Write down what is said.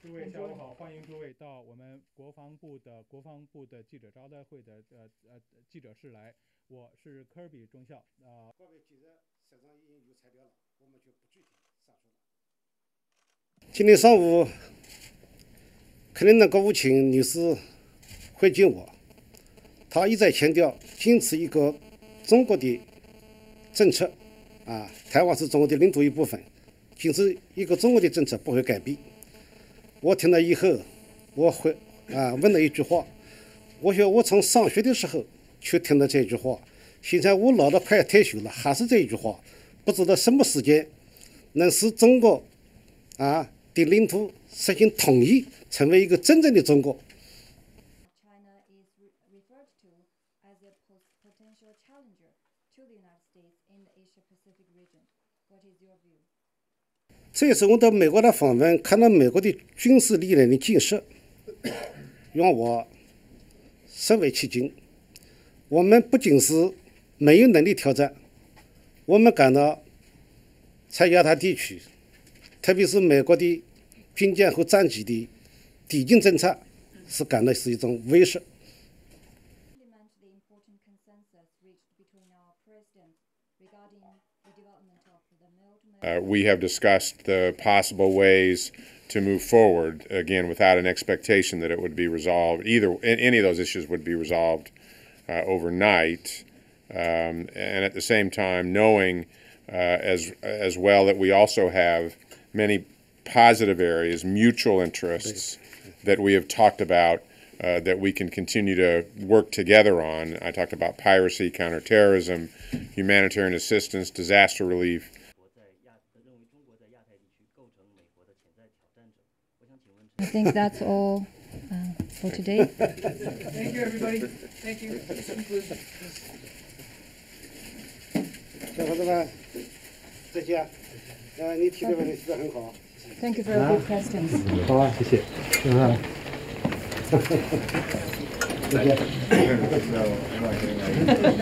诸位下午好，欢迎诸位到我们国防部的国防部的记者招待会的呃呃记者室来。我是科尔比中校啊。个别记者摄像已经有材料了，我们就不具体上述了。今天上午，克林顿国务卿女士会见我，她一再强调坚持一个中国的政策啊，台湾是中国的领土一部分，平时一个中国的政策不会改变。我听了以后，我回啊问了一句话，我说我从上学的时候就听到这句话，现在我老了快要退休了，还是这一句话，不知道什么时间能使中国啊的领土实行统一，成为一个真正的中国。这次我到美国来访问，看到美国的军事力量的建设，让我深为吃惊。我们不仅是没有能力挑战，我们感到在亚太地区，特别是美国的军舰和战机的抵近政策，是感到是一种威慑。Uh, we have discussed the possible ways to move forward, again, without an expectation that it would be resolved, either any of those issues would be resolved uh, overnight. Um, and at the same time, knowing uh, as, as well that we also have many positive areas, mutual interests that we have talked about uh, that we can continue to work together on. I talked about piracy, counterterrorism, humanitarian assistance, disaster relief. I think that's all uh, for today. Thank you, everybody. Thank you. This concludes. 小伙子们，再见。呃，你提的问题提的很好。 Thank you for your good questions. 好啊，谢谢。 Thank you.